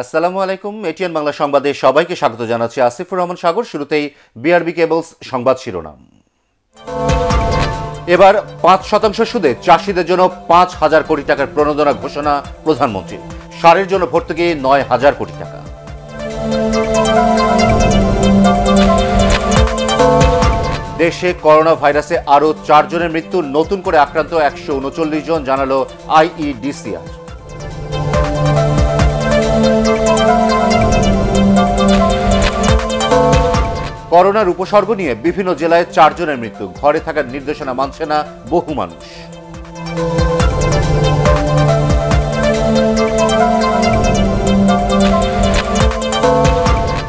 আসসালামু আলাইকুম, এটিএন বাংলা সংবাদে সবাইকে স্বাগত জানাচ্ছি আসিফুর রহমান সাগর। শুরুতেই বিআরবি কেবলস সংবাদ শিরোনাম। এবার পাঁচ শতাংশ সুদে চাষিদের জন্য পাঁচ হাজার কোটি টাকার প্রণোদনা ঘোষণা প্রধানমন্ত্রী সারের জন্য ভর্তুকি নয় হাজার কোটি টাকা। দেশে করোনা ভাইরাসে আরও চারজনের মৃত্যু, নতুন করে আক্রান্ত একশো উনচল্লিশ জন, জানালো আইইডিসিআর করোনার উপসর্গ নিয়ে বিভিন্ন জেলায় চারজনের মৃত্যু। ঘরে থাকার নির্দেশনা মানছে না বহু মানুষ।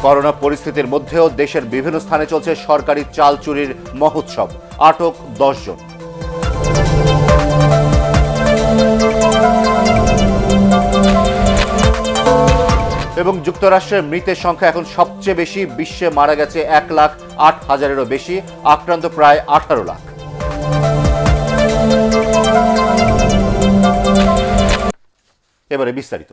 করোনা পরিস্থিতির মধ্যেও দেশের বিভিন্ন স্থানে চলছে সরকারি চাল চুরির মহোৎসব। আটক দশ জন। এবং যুক্তরাষ্ট্রের মৃতের সংখ্যা এখন সবচেয়ে বেশি। বিশ্বে মারা গেছে এক লাখ আট হাজারেরও বেশি, আক্রান্ত প্রায় আঠারো লাখ। এবারে বিস্তারিত।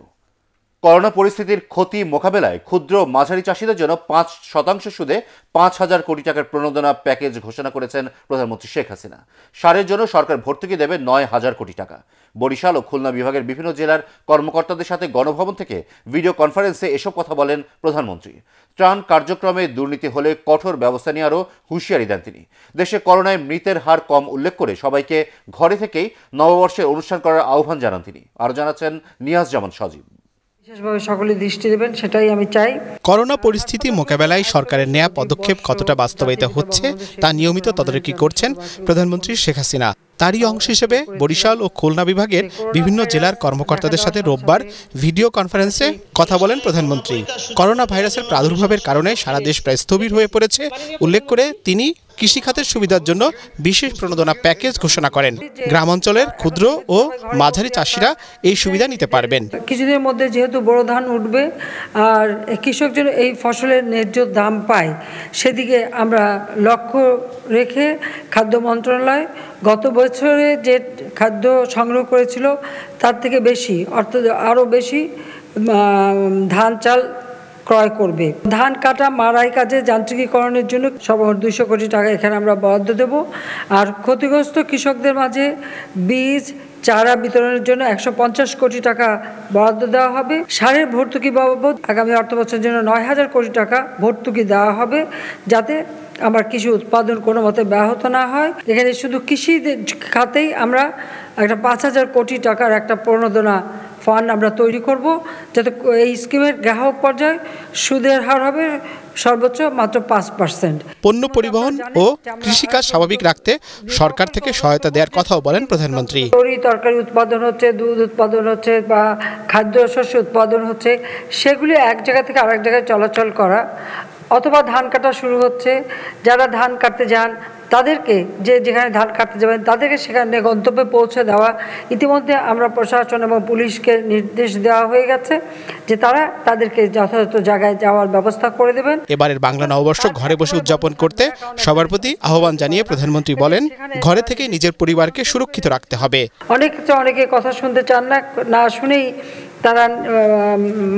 করোনা পরিস্থিতির ক্ষতি মোকাবেলায় ক্ষুদ্র মাঝারি চাষিদের জন্য পাঁচ শতাংশ সুদে পাঁচ হাজার কোটি টাকার প্রণোদনা প্যাকেজ ঘোষণা করেছেন প্রধানমন্ত্রী শেখ হাসিনা। সারের জন্য সরকার ভর্তুকি দেবে নয় হাজার কোটি টাকা। বরিশাল ও খুলনা বিভাগের বিভিন্ন জেলার কর্মকর্তাদের সাথে গণভবন থেকে ভিডিও কনফারেন্সে এসব কথা বলেন প্রধানমন্ত্রী। ত্রাণ কার্যক্রমে দুর্নীতি হলে কঠোর ব্যবস্থা নিয়ে আরও হুঁশিয়ারি দেন তিনি। দেশে করোনায় মৃতের হার কম উল্লেখ করে সবাইকে ঘরে থেকেই নববর্ষের অনুষ্ঠান করার আহ্বান জানান তিনি। আরও জানাচ্ছেন নিয়াজ জামান সজীব। করোনা পরিস্থিতি মোকাবেলায় সরকারের নেয়া পদক্ষেপ কতটা বাস্তবায়িত হচ্ছে, তা নিয়মিত তদারকি করছেন প্রধানমন্ত্রী শেখ হাসিনা। তারই অংশ হিসেবে বরিশাল ও খুলনা বিভাগের বিভিন্ন জেলার কর্মকর্তাদের সাথে রোববার ভিডিও কনফারেন্সে কথা বলেন প্রধানমন্ত্রী। করোনা ভাইরাসের প্রাদুর্ভাবের কারণে সারা দেশ প্রায় স্থবির হয়ে পড়েছে। উল্লেখ করে তিনি কৃষিখাতের সুবিধার জন্য বিশেষ প্রণোদনা প্যাকেজ ঘোষণা করেন। গ্রামাঞ্চলের ক্ষুদ্র ও মাঝারি চাষিরা এই সুবিধা নিতে পারবেন। কিছুদিনের মধ্যে যেহেতু বড় ধান উঠবে আর কৃষক যেন এই ফসলের ন্যায্য দাম পায়, সেদিকে আমরা লক্ষ্য রেখে খাদ্য মন্ত্রণালয় গত বছরে যে খাদ্য সংগ্রহ করেছিল তার থেকে বেশি, অর্থাৎ আরও বেশি ধান, চাল ক্রয় করবে। ধান কাটা মারাই কাজে যান্ত্রিকীকরণের জন্য সব দুইশো কোটি টাকা এখানে আমরা বরাদ্দ দেব। আর ক্ষতিগ্রস্ত কৃষকদের মাঝে বীজ চারা বিতরণের জন্য একশো পঞ্চাশ কোটি টাকা বরাদ্দ দেওয়া হবে। সারের ভর্তুকি বাবদ আগামী অর্থ বছরের জন্য নয় হাজার কোটি টাকা ভর্তুকি দেওয়া হবে যাতে আমার কৃষি উৎপাদন কোনো মতে ব্যাহত না হয়। এখানে শুধু কৃষি খাতেই আমরা একটা পাঁচ হাজার কোটি টাকার একটা প্রণোদনা ফান্ড আমরা তৈরি করব। যাতে এই স্কিমের গ্রাহক পর্যায়ে সুদের হার হবে সর্বোচ্চ মাত্র পাঁচ পার্সেন্ট পণ্য পরিবহন ও কৃষিকাজ স্বাভাবিক রাখতে সরকার থেকে সহায়তা দেওয়ার কথাও বলেন প্রধানমন্ত্রী। তরি তরকারি উৎপাদন হচ্ছে দুধ উৎপাদন হচ্ছে বা খাদ্য শস্য উৎপাদন হচ্ছে সেগুলি এক জায়গা থেকে আরেক জায়গায় চলাচল করা অথবা ধান কাটা শুরু হচ্ছে। যারা ধান কাটতে যান তাদেরকে যে যেখানে ধান কাটতে যাবেন তাদেরকে সেখানে গন্তব্যে পৌঁছে দেওয়া। ইতিমধ্যে আমরা প্রশাসন এবং পুলিশকে নির্দেশ দেওয়া হয়ে গেছে যে তারা তাদেরকে যথাযথ জায়গায় যাওয়ার ব্যবস্থা করে দেবেন। এবারের বাংলা নববর্ষ ঘরে বসে উদযাপন করতে সবার প্রতি আহ্বান জানিয়ে প্রধানমন্ত্রী বলেন ঘরে থেকে নিজের পরিবারকে সুরক্ষিত রাখতে হবে। অনেক অনেকে কথা শুনতে চান না না শুনেই তারা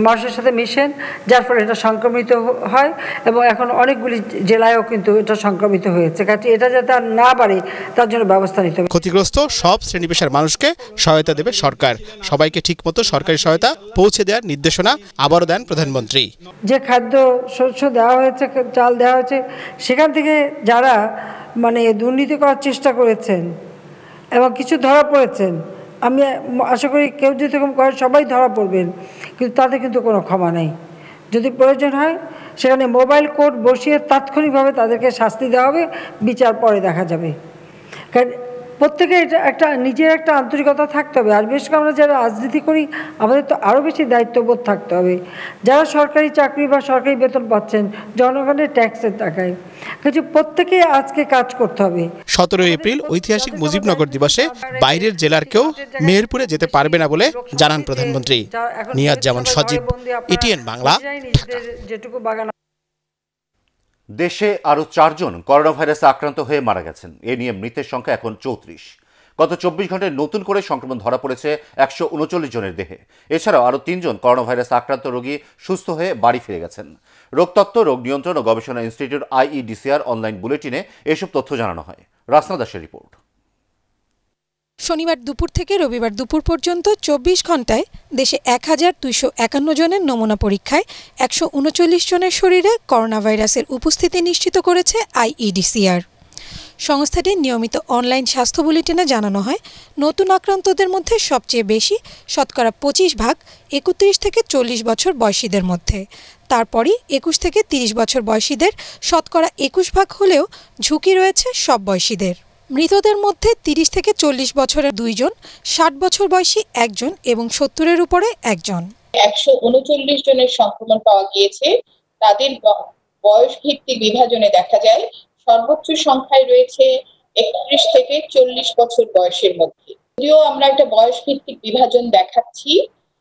মানুষের সাথে মিশেন যার ফলে এটা সংক্রমিত হয় এবং এখন অনেকগুলি জেলায়ও কিন্তু এটা সংক্রমিত হয়েছে। কাজে এটা যাতে আর না বাড়ে তার জন্য ব্যবস্থা নিতে হবে। ক্ষতিগ্রস্ত সব শ্রেণি পেশার মানুষকে সহায়তা দেবে সরকার। সবাইকে ঠিকমতো সরকারি সহায়তা পৌঁছে দেওয়ার নির্দেশনা আবারও দেন প্রধানমন্ত্রী। যে খাদ্য শস্য দেওয়া হয়েছে চাল দেওয়া হয়েছে সেখান থেকে যারা মানে দুর্নীতি করার চেষ্টা করেছেন এবং কিছু ধরা পড়েছেন আমি আশা করি কেউ যদি এরকম করে, সবাই ধরা পড়বেন। কিন্তু তাতে কিন্তু কোনো ক্ষমা নেই। যদি প্রয়োজন হয়, সেখানে মোবাইল কোর্ট বসিয়ে তাৎক্ষণিকভাবে তাদেরকে শাস্তি দেওয়া হবে, বিচার পরে দেখা যাবে। কারণ প্রত্যেকে এটা একটা নিজের একটা আন্তরিকতা থাকতে হবে। আর করে আমরা যারা রাজনীতি করি আমাদের তো আরও বেশি দায়িত্ববোধ থাকতে হবে। যারা সরকারি চাকরি বা সরকারি বেতন পাচ্ছেন জনগণের ট্যাক্সের টাকায়। কিছু প্রত্যেকেই আজকে কাজ করতে হবে। সতেরোই এপ্রিল ঐতিহাসিক মুজিবনগর দিবসে বাইরের জেলার কেউ মেহেরপুরে যেতে পারবে না বলে জানান প্রধানমন্ত্রী। নিয়াজ জামান সজীব এটিএন বাংলা যেটুকু বাগান দেশে আরও চারজন করোনা ভাইরাসে আক্রান্ত হয়ে মারা গেছেন। এ নিয়ে মৃতের সংখ্যা এখন চৌত্রিশ। গত চব্বিশ ঘন্টায় নতুন করে সংক্রমণ ধরা পড়েছে একশো উনচল্লিশ জনের দেহে। এছাড়াও আরও তিনজন করোনা ভাইরাস আক্রান্ত রোগী সুস্থ হয়ে বাড়ি ফিরে গেছেন। রোগতত্ত্ব, রোগ নিয়ন্ত্রণ ও গবেষণা ইনস্টিটিউট আইইডিসিআর অনলাইন বুলেটিনে এসব তথ্য জানানো হয়। রাসনা দাসের রিপোর্ট। শনিবার দুপুর থেকে রবিবার দুপুর পর্যন্ত চব্বিশ ঘন্টায় দেশে এক হাজার দুইশো একান্ন জনের নমুনা পরীক্ষায় একশো উনচল্লিশ জনের শরীরে করোনা ভাইরাসের উপস্থিতি নিশ্চিত করেছে আইইডিসিআর। সংস্থাটির নিয়মিত অনলাইন স্বাস্থ্য বুলেটিনে জানানো হয়, নতুন আক্রান্তদের মধ্যে সবচেয়ে বেশি শতকরা পঁচিশ ভাগ একত্রিশ থেকে চল্লিশ বছর বয়সীদের মধ্যে। তারপরই একুশ থেকে তিরিশ বছর বয়সীদের শতকরা একুশ ভাগ হলেও ঝুঁকি রয়েছে সব বয়সীদের। মৃতদের মধ্যে তিরিশ থেকে চল্লিশ বছরের দুইজন, ষাট বছর বয়সী একজন এবং সত্তরের উপরে একজন। একশো উনচল্লিশ জনের সংক্রমণ পাওয়া গিয়েছে। তাদের বয়স ভিত্তিক বিভাজনে দেখা যায়, সর্বোচ্চ সংখ্যায় রয়েছে একত্রিশ থেকে চল্লিশ বছর বয়সের মধ্যে। যদিও আমরা একটা বয়স ভিত্তিক বিভাজন দেখাচ্ছি,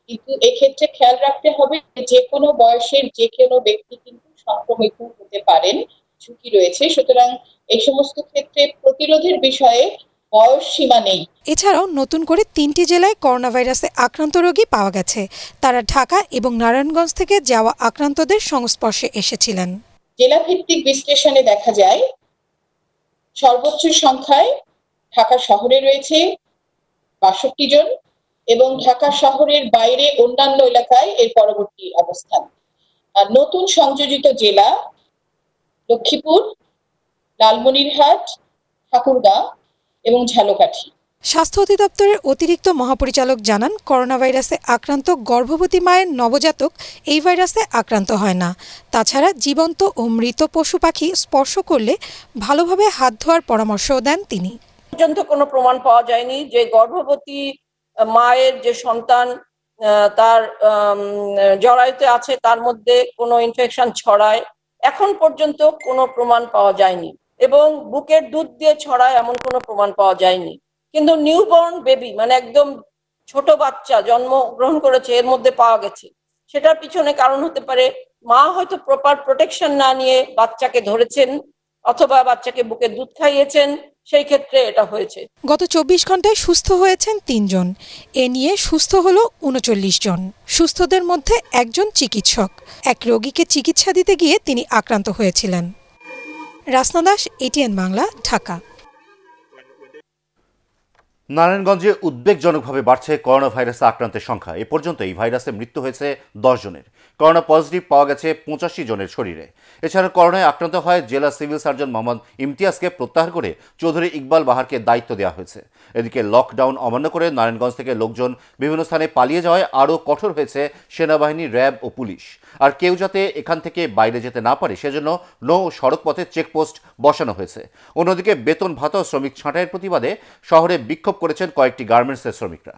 কিন্তু এক্ষেত্রে খেয়াল রাখতে হবে যে কোনো বয়সের যে কোনো ব্যক্তি কিন্তু সংক্রমিত হতে পারেন। ঝুঁকি রয়েছে। সুতরাং এই সমস্ত ক্ষেত্রে প্রতিরোধের বিষয়ে বয়স সীমা নেই। এছাড়াও নতুন করে তিনটি জেলায় করোনা ভাইরাসে আক্রান্ত রোগী পাওয়া গেছে। তারা ঢাকা এবং নারায়ণগঞ্জ থেকে যাওয়া আক্রান্তদের সংস্পর্শে এসেছিলেন। জেলা ভিত্তিক বিশ্লেষণে দেখা যায় সর্বোচ্চ সংখ্যায় ঢাকা শহরে রয়েছে বাষট্টি জন এবং ঢাকা শহরের বাইরে অন্যান্য এলাকায় এর পরবর্তী অবস্থান। আর নতুন সংযোজিত জেলা লক্ষ্মীপুর লালমনিরহাট ঠাকুরগাঁ এবং ঝালকাঠি। স্বাস্থ্য অধিদপ্তরের অতিরিক্ত মহাপরিচালক জানান করোনা ভাইরাসে আক্রান্ত গর্ভবতী মায়ের নবজাতক এই ভাইরাসে আক্রান্ত হয় না। তাছাড়া জীবন্ত ও মৃত পশু পাখি স্পর্শ করলে ভালোভাবে হাত ধোয়ার পরামর্শও দেন তিনি। পর্যন্ত কোনো প্রমাণ পাওয়া যায়নি যে গর্ভবতী মায়ের যে সন্তান আহ, তার জরায়ুতে আছে তার মধ্যে কোনো ইনফেকশন ছড়ায়। এখন পর্যন্ত কোনো প্রমাণ পাওয়া যায়নি এবং বুকের দুধ দিয়ে ছড়ায় এমন কোনো প্রমাণ পাওয়া যায়নি। কিন্তু নিউবর্ন বেবি মানে একদম ছোট বাচ্চা জন্ম গ্রহণ করেছে, এর মধ্যে পাওয়া গেছে। সেটার পিছনে কারণ হতে পারে, মা হয়তো প্রপার প্রোটেকশন না নিয়ে বাচ্চাকে ধরেছেন অথবা বাচ্চাকে বুকে দুধ খাইয়েছেন সেই ক্ষেত্রে এটা হয়েছে। গত চব্বিশ ঘন্টায় সুস্থ হয়েছেন তিনজন। এ নিয়ে সুস্থ হল উনচল্লিশ জন। সুস্থদের মধ্যে একজন চিকিৎসক। এক রোগীকে চিকিৎসা দিতে গিয়ে তিনি আক্রান্ত হয়েছিলেন। রাসনা দাস, এটিএন বাংলা, ঢাকা। নারায়ণগঞ্জে উদ্বেগজনকভাবে বাড়ছে করোনা ভাইরাসে আক্রান্তের সংখ্যা। এ পর্যন্ত এই ভাইরাসে মৃত্যু হয়েছে দশ জনের। করোনা পজিটিভ পাওয়া গেছে পঁচাশি জনের শরীরে। এছাড়া করোনায় আক্রান্ত হয় জেলা সিভিল সার্জন মোহাম্মদ ইমতিয়াজকে প্রত্যাহার করে চৌধুরী ইকবাল বাহারকে দায়িত্ব দেওয়া হয়েছে। এদিকে লকডাউন অমান্য করে নারায়ণগঞ্জ থেকে লোকজন বিভিন্ন স্থানে পালিয়ে যাওয়ায় আরও কঠোর হয়েছে সেনাবাহিনী, র্যাব ও পুলিশ। আর কেউ যাতে এখান থেকে বাইরে যেতে না পারে, সেজন্য নৌ ও সড়ক পথে চেকপোস্ট বসানো হয়েছে। অন্যদিকে বেতন ভাতা শ্রমিক ছাঁটাইয়ের প্রতিবাদে শহরে বিক্ষোভ করেছেন কয়েকটি গার্মেন্টসের শ্রমিকরা।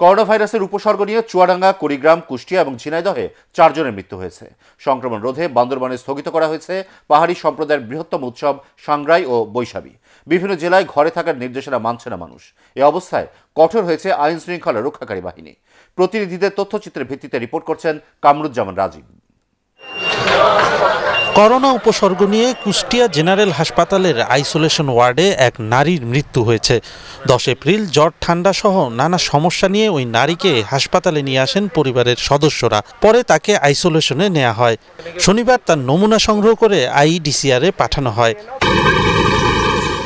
করোনা ভাইরাসের উপসর্গ নিয়ে চুয়াডাঙ্গা, কুড়িগ্রাম, কুষ্টিয়া এবং ঝিনাইদহে চারজনের মৃত্যু হয়েছে। সংক্রমণ রোধে বান্দরবানে স্থগিত করা হয়েছে পাহাড়ি সম্প্রদায়ের বৃহত্তম উৎসব সাংগ্রাই ও বৈশাখী। বিভিন্ন জেলায় ঘরে থাকার নির্দেশনা মানছে না মানুষ। এ অবস্থায় কঠোর হয়েছে আইন শৃঙ্খলা রক্ষাকারী বাহিনী। প্রতিনিধিদের তথ্যচিত্রের ভিত্তিতে রিপোর্ট করছেন কামরুজ্জামান রাজীব। করোনা উপসর্গ নিয়ে কুষ্টিয়া জেনারেল হাসপাতালের আইসোলেশন ওয়ার্ডে এক নারীর মৃত্যু হয়েছে। দশ এপ্রিল জ্বর, ঠান্ডা সহ নানা সমস্যা নিয়ে ওই নারীকে হাসপাতালে নিয়ে আসেন পরিবারের সদস্যরা। পরে তাকে আইসোলেশনে নেওয়া হয়। শনিবার তার নমুনা সংগ্রহ করে আইডিসিআরে পাঠানো হয়।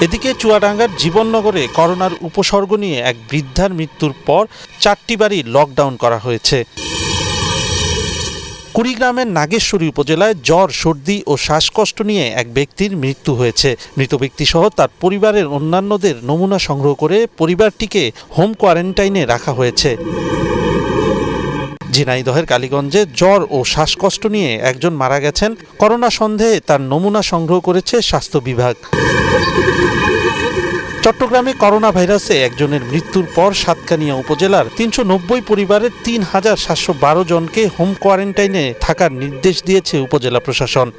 এদিকে চুয়াডাঙ্গার জীবননগরে করোনার উপসর্গ নিয়ে এক বৃদ্ধার মৃত্যুর পর চারটি বাড়ি লকডাউন করা হয়েছে। কুড়িগ্রামের নাগেশ্বরী উপজেলায় জ্বর, সর্দি ও শ্বাসকষ্ট নিয়ে এক ব্যক্তির মৃত্যু হয়েছে। মৃত ব্যক্তি সহ তার পরিবারের অন্যান্যদের নমুনা সংগ্রহ করে পরিবারটিকে হোম কোয়ারেন্টাইনে রাখা হয়েছে। ঝিনাইদহের কালীগঞ্জে জ্বর ও শ্বাসকষ্ট নিয়ে একজন মারা গেছেন। করোনা সন্দেহে তার নমুনা সংগ্রহ করেছে স্বাস্থ্য বিভাগ। চট্টগ্রামে করোনা ভাইরাসে একজনের মৃত্যুর পর সাতকানিয়া উপজেলার তিনশো নব্বই পরিবারের তিন হাজার সাতশো বারো জনকে হোম কোয়ারেন্টাইনে থাকার নির্দেশ দিয়েছে উপজেলা প্রশাসন।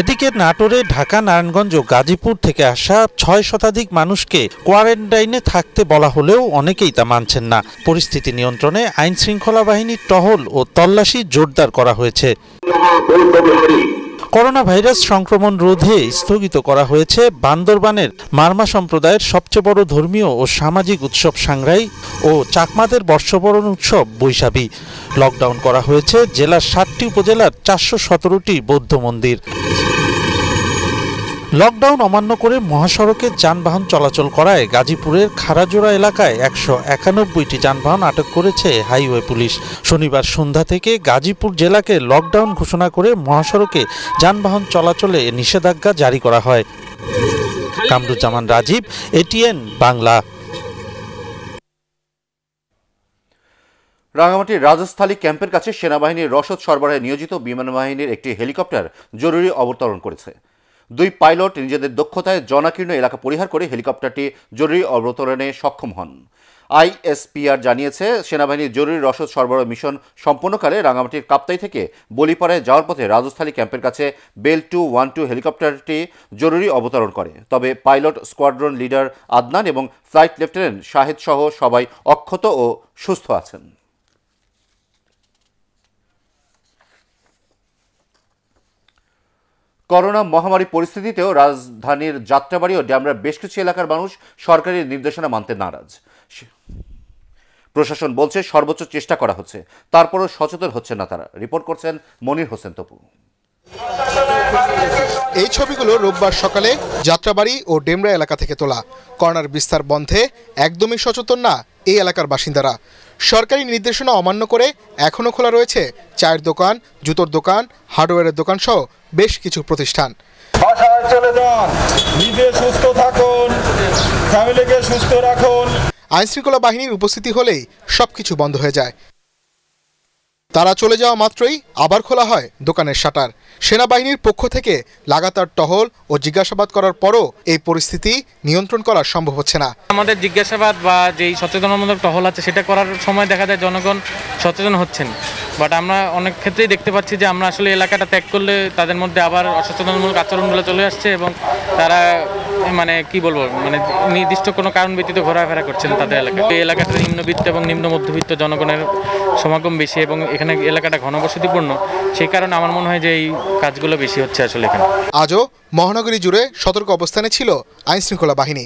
এদিকে নাটোরে, ঢাকা, নারায়ণগঞ্জ ও গাজীপুর থেকে আসা ছয় শতাধিক মানুষকে কোয়ারেন্টাইনে থাকতে বলা হলেও অনেকেই তা মানছেন না। পরিস্থিতি নিয়ন্ত্রণে আইন শৃঙ্খলা বাহিনীর টহল ও তল্লাশি জোরদার করা হয়েছে। করোনা ভাইরাস সংক্রমণ রোধে স্থগিত করা হয়েছে বান্দরবানের মারমা সম্প্রদায়ের সবচেয়ে বড় ধর্মীয় ও সামাজিক উৎসব সাংরাই ও চাকমাদের বর্ষবরণ উৎসব বৈশাখী। লকডাউন করা হয়েছে, জেলার সাতটি উপজেলার চারশো সতেরোটি বৌদ্ধ মন্দির। লকডাউন অমান্য করে মহাসড়কে যানবাহন চলাচল করায় গাজীপুরের খারাজোড়া এলাকায় একশো একানব্বইটি যানবাহন আটক করেছে হাইওয়ে পুলিশ। শনিবার সন্ধ্যা থেকে গাজীপুর জেলাকে লকডাউন ঘোষণা করে মহাসড়কে যানবাহন চলাচলে নিষেধাজ্ঞা জারি করা হয়। কামরুজ্জামান রাজীব এটিএন বাংলা। রাঙামাটির রাজস্থলী ক্যাম্পের কাছে সেনাবাহিনীর রসদ সরবরাহে নিয়োজিত বিমান বাহিনীর একটি হেলিকপ্টার জরুরি অবতরণ করেছে। দুই পাইলট নিজেদের দক্ষতায় জনাকীর্ণ এলাকা পরিহার করে হেলিকপ্টারটি জরুরি অবতরণে সক্ষম হন। আইএসপিআর জানিয়েছে, সেনাবাহিনীর জরুরি রসদ সরবরাহ মিশন সম্পন্নকালে রাঙামাটির কাপ্তাই থেকে বলিপাড়ায় যাওয়ার পথে রাজস্থলী ক্যাম্পের কাছে বেল টু ওয়ান টু হেলিকপ্টারটি জরুরি অবতরণ করে। তবে পাইলট স্কোয়াড্রন লিডার আদনান এবং ফ্লাইট লেফটেন্যান্ট শাহেদ সহ সবাই অক্ষত ও সুস্থ আছেন। করোনা মহামারী পরিস্থিতিতেও রাজধানীর যাত্রাবাড়ি ও ড্যামরার বেশ কিছু এলাকার মানুষ সরকারি নির্দেশনা মানতে নারাজ। প্রশাসন বলছে সর্বোচ্চ চেষ্টা করা হচ্ছে, তারপরও সচেতন হচ্ছে না তারা। রিপোর্ট করছেন মনির হোসেন তপু। এই ছবিগুলো রোববার সকালে যাত্রাবাড়ি ও ডেমরা এলাকা থেকে তোলা। করোনার বিস্তার বন্ধে একদমই সচেতন না এই এলাকার বাসিন্দারা। সরকারি নির্দেশনা অমান্য করে এখনও খোলা রয়েছে চায়ের দোকান জুতোর দোকান হার্ডওয়্যারের দোকান সহ বেশ কিছু প্রতিষ্ঠান। বাসায় চলে যান। নিজে সুস্থ থাকুন। ফ্যামিলিকে সুস্থ রাখুন। আইনশৃঙ্খলা বাহিনীর উপস্থিতি হলেই সবকিছু বন্ধ হয়ে যায়। তারা চলে যাওয়া মাত্রই আবার খোলা হয় দোকানের শাটার। সেনাবাহিনীর পক্ষ থেকে লাগাতার টহল ও জিজ্ঞাসাবাদ করার পরও এই পরিস্থিতি নিয়ন্ত্রণ করা সম্ভব হচ্ছে না। আমাদের জিজ্ঞাসাবাদ বা যেই সচেতনমূলক টহল আছে, সেটা করার সময় দেখা যায় জনগণ সচেতন হচ্ছেন। বাট আমরা অনেক ক্ষেত্রেই দেখতে পাচ্ছি যে আমরা আসলে এলাকাটা ত্যাগ করলে তাদের মধ্যে আবার অসচেতনমূলক আচরণগুলো চলে আসছে এবং তারা মানে কি বলব মানে নির্দিষ্ট কোনো কারণ ব্যতীত ঘোরাফেরা করছেন তাদের এলাকায়। এই এলাকাটা নিম্নবিত্ত এবং নিম্ন মধ্যবিত্ত জনগণের সমাগম বেশি এবং এখানে এলাকাটা ঘনবসতিপূর্ণ। সেই কারণে আমার মনে হয় যে এই কাজগুলো বেশি হচ্ছে আসলে এখানে। আজও মহানগরী জুড়ে সতর্ক অবস্থানে ছিল আইনশৃঙ্খলা বাহিনী।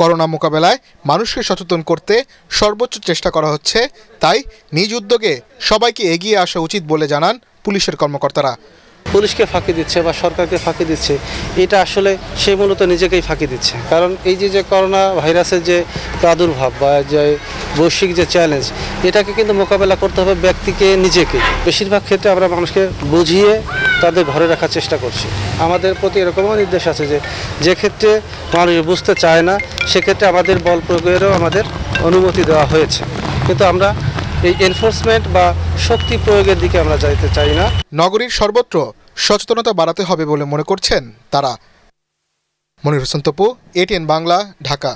করোনা মোকাবেলায় মানুষকে সচেতন করতে সর্বোচ্চ চেষ্টা করা হচ্ছে, তাই নিজ উদ্যোগে সবাইকে এগিয়ে আসা উচিত বলে জানান পুলিশের কর্মকর্তারা। পুলিশকে ফাঁকি দিচ্ছে বা সরকারকে ফাঁকি দিচ্ছে, এটা আসলে সে মূলত নিজেকেই ফাঁকি দিচ্ছে। কারণ এই যে যে করোনা ভাইরাসের যে প্রাদুর্ভাব বা যে বৈশ্বিক যে চ্যালেঞ্জ এটাকে কিন্তু মোকাবেলা করতে হবে ব্যক্তিকে, নিজেকে। বেশিরভাগ ক্ষেত্রে আমরা মানুষকে বুঝিয়ে তাদের ঘরে রাখার চেষ্টা করছি। আমাদের প্রতি এরকমও নির্দেশ আছে যে যে ক্ষেত্রে মানুষ বুঝতে চায় না, সেক্ষেত্রে আমাদের বল প্রয়োগেরও আমাদের অনুমতি দেওয়া হয়েছে। কিন্তু আমরা এই এনফোর্সমেন্ট বা শক্তি প্রয়োগের দিকে আমরা যাইতে চাই না। নগরীর সর্বত্র সচেতনতা বাড়াতে হবে বলে মনে করছেন তারা। মনির হোসেন তপু এটিএন বাংলা ঢাকা।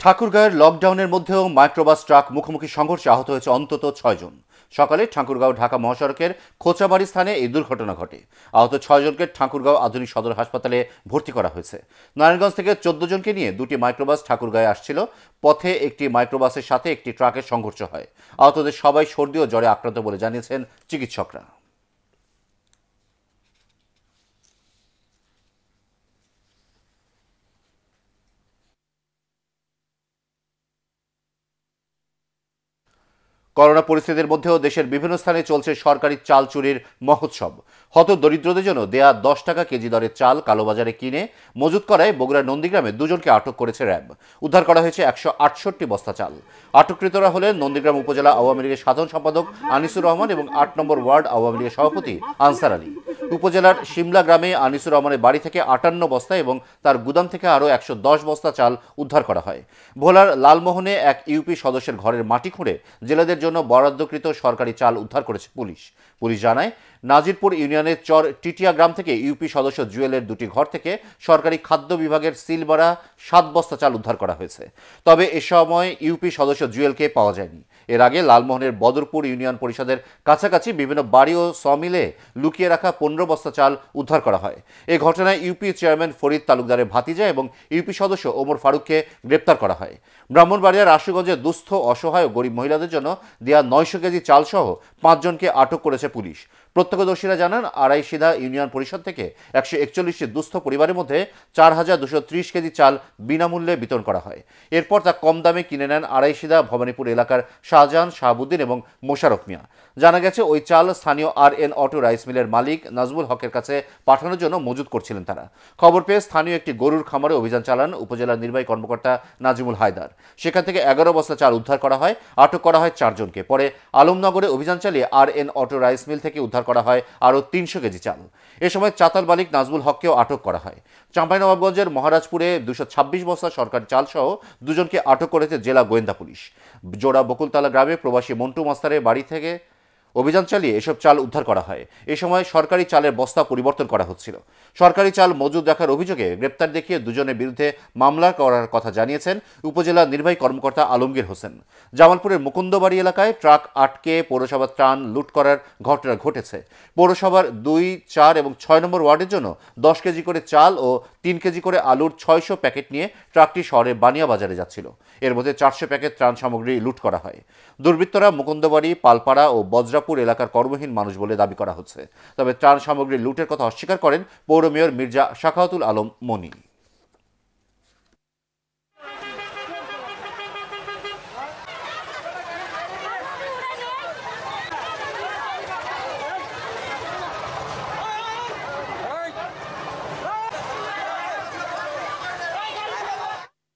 ঠাকুরগাঁয়ের লকডাউনের মধ্যেও মাইক্রোবাস ট্রাক মুখোমুখি সংঘর্ষে আহত হয়েছে অন্তত ছয়জন। সকালে ঠাকুরগাঁও ঢাকা মহাসড়কের খোঁচাবাড়ি স্থানে এই দুর্ঘটনা ঘটে। আহত ছয়জনকে ঠাকুরগাঁও আধুনিক সদর হাসপাতালে ভর্তি করা হয়েছে। নারায়ণগঞ্জ থেকে চোদ্দ জনকে নিয়ে দুটি মাইক্রোবাস ঠাকুরগাঁয়ে আসছিল। পথে একটি মাইক্রোবাসের সাথে একটি ট্রাকের সংঘর্ষ হয়। আহতদের সবাই সর্দি ও জ্বরে আক্রান্ত বলে জানিয়েছেন চিকিৎসকরা। করোনা পরিস্থিতির মধ্যেও দেশের বিভিন্ন স্থানে চলছে সরকারি চাল চুরির মহোৎসব। হত দরিদ্রদের জন্য দেয়া দশ টাকা কেজি দরে চাল কালোবাজারে কিনে মজুত করায় বগুড়ার নন্দীগ্রামে দুজনকে আটক করেছে র্যাব। উদ্ধার করা হয়েছে একশো আটষট্টি বস্তা চাল। আটককৃতরা হলেন নন্দীগ্রাম উপজেলা আওয়ামী লীগের সাধারণ সম্পাদক আনিসুর রহমান এবং আট নম্বর ওয়ার্ড আওয়ামী লীগের সভাপতি আনসার আলী। উপজেলার সিমলা গ্রামে আনিসুর রহমানের বাড়ি থেকে আটান্ন বস্তা এবং তার গুদাম থেকে আরও একশো দশ বস্তা চাল উদ্ধার করা হয়। ভোলার লালমোহনে এক ইউপি সদস্যের ঘরের মাটি খুঁড়ে জেলেদের জন্য বরাদ্দকৃত সরকারি চাল উদ্ধার করেছে পুলিশ। পুলিশ জানায়, নাজিরপুর ইউনিয়নের চর টিটিয়া গ্রাম থেকে ইউপি সদস্য জুয়েলের দুটি ঘর থেকে সরকারি খাদ্য বিভাগের সিলবাড়া সাত বস্তা চাল উদ্ধার করা হয়েছে। তবে এ সময় ইউপি সদস্য জুয়েলকে পাওয়া যায়নি। এর আগে লালমোহনের বদরপুর ইউনিয়ন পরিষদের কাছাকাছি বিভিন্ন বাড়ি ও সমিলে লুকিয়ে রাখা পনেরো বস্তা চাল উদ্ধার করা হয়। এ ঘটনায় ইউপি চেয়ারম্যান ফরিদ তালুকদারের ভাতিজা এবং ইউপি সদস্য ওমর ফারুককে গ্রেপ্তার করা হয়। ব্রাহ্মণবাড়িয়ার রাশিগঞ্জে দুস্থ, অসহায় ও গরিব মহিলাদের জন্য দেয়া নয়শো কেজি চালসহ পাঁচজনকে আটক করেছে পুলিশ। প্রত্যক্ষদর্শীরা জানান, আড়াইশিদা ইউনিয়ন পরিষদ থেকে একশো একচল্লিশটি দুস্থ পরিবারের মধ্যে চার হাজার দুশো ত্রিশ কেজি চাল বিনামূল্যে বিতরণ করা হয়। এরপর তা কম দামে কিনে নেন আড়াইশিদা ভবানীপুর এলাকার শাহজাহান, শাহাবুদ্দিন এবং মোশারফ মিয়া। জানা গেছে, ওই চাল স্থানীয় আর এন অটো রাইস মিলের মালিক নাজমুল হকের কাছে পাঠানোর জন্য মজুত করছিলেন তারা। খবর পেয়ে স্থানীয় একটি গরুর খামারে অভিযান চালান উপজেলার নির্বাহী কর্মকর্তা নাজিমুল হায়দার। সেখান থেকে এগারো বস্তা চাল উদ্ধার করা হয়, আটক করা হয় চারজনকে। পরে আলমনগরে অভিযান চালিয়ে R N auto rice mill থেকে উদ্ধার করা হয়, আরও তিনশো কেজি চাল। এ সময় চাতাল মালিক নাজমুল হককেও আটক করা হয়। চাঁপাইনবাবগঞ্জের মহারাজপুরে দুশো ছাব্বিশ বস্তা সরকারি চালসহ দুজনকে আটক করেছে জেলা গোয়েন্দা পুলিশ। জোড়া বকুলতলা গ্রামে প্রবাসী মন্টু মাস্তারের বাড়ি থেকে অভিযান চালিয়ে এসব চাল উদ্ধার করা হয়। এ সময় সরকারি চালের বস্তা পরিবর্তন করা হচ্ছিল। সরকারি চাল মজুদ রাখার অভিযোগে গ্রেপ্তার দেখিয়ে দুজনের বিরুদ্ধে মামলা করার কথা জানিয়েছেন উপজেলা নির্বাহী কর্মকর্তা আলমগীর হোসেন। জামালপুরের মুকুন্দবাড়ি এলাকায় ট্রাক আটকে পৌরসভার ত্রাণ লুট করার ঘটনা ঘটেছে। পৌরসভার দুই, চার এবং ছয় নম্বর ওয়ার্ডের জন্য দশ কেজি করে চাল ও তিন কেজি করে আলুর ছয়শো প্যাকেট নিয়ে ট্রাকটি শহরের বানিয়া বাজারে যাচ্ছিল। এর মধ্যে চারশো প্যাকেট ত্রাণ সামগ্রী লুট করা হয়। দুর্বৃত্তরা মুকুন্দবাড়ি, পালপাড়া ও বজ্রাপুর এলাকার কর্মহীন মানুষ বলে দাবি করা হচ্ছে। তবে ত্রাণ সামগ্রী লুটের কথা অস্বীকার করেন পৌর মেয়র মির্জা শাখাওয়াতুল আলম মনি।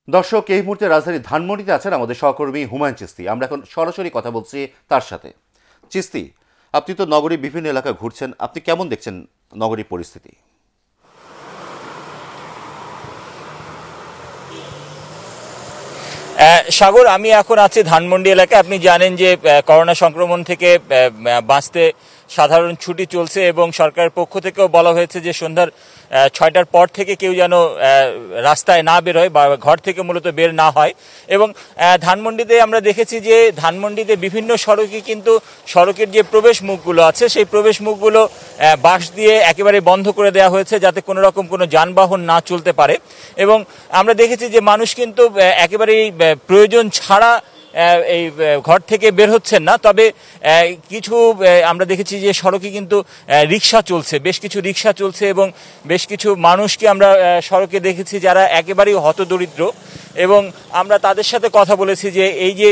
দর্শক, এই মুহূর্তে রাজধানী ধানমন্ডিতে আছেন আমাদের সহকর্মী হুমায়ুন চিস্তি আমরা এখন সরাসরি কথা বলছি তার সাথে। চিস্তি, আপনি তো নগরীর বিভিন্ন এলাকা ঘুরছেন, আপনি কেমন দেখছেন নগরীর পরিস্থিতি? সাগর, আমি এখন আছি ধানমন্ডি এলাকায়। আপনি জানেন যে করোনা সংক্রমণ থেকে বাঁচতে সাধারণ ছুটি চলছে এবং সরকারের পক্ষ থেকেও বলা হয়েছে যে সন্ধ্যার ছয়টার পর থেকে কেউ যেন রাস্তায় না বের হয় বা ঘর থেকে মূলত বের না হয়। এবং ধানমন্ডিতে আমরা দেখেছি যে ধানমন্ডিতে বিভিন্ন সড়কে কিন্তু সড়কের যে প্রবেশ মুখগুলো আছে, সেই প্রবেশ মুখগুলো বাঁশ দিয়ে একেবারে বন্ধ করে দেওয়া হয়েছে যাতে কোনো রকম কোনো যানবাহন না চলতে পারে। এবং আমরা দেখেছি যে মানুষ কিন্তু একেবারেই প্রয়োজন ছাড়া এই ঘর থেকে বের হচ্ছেন না। তবে কিছু আমরা দেখেছি যে সড়কে কিন্তু রিক্সা চলছে। বেশ কিছু রিক্সা চলছে এবং বেশ কিছু মানুষকে আমরা সড়কে দেখেছি যারা একেবারেই হতদরিদ্র এবং আমরা তাদের সাথে কথা বলেছি যে এই যে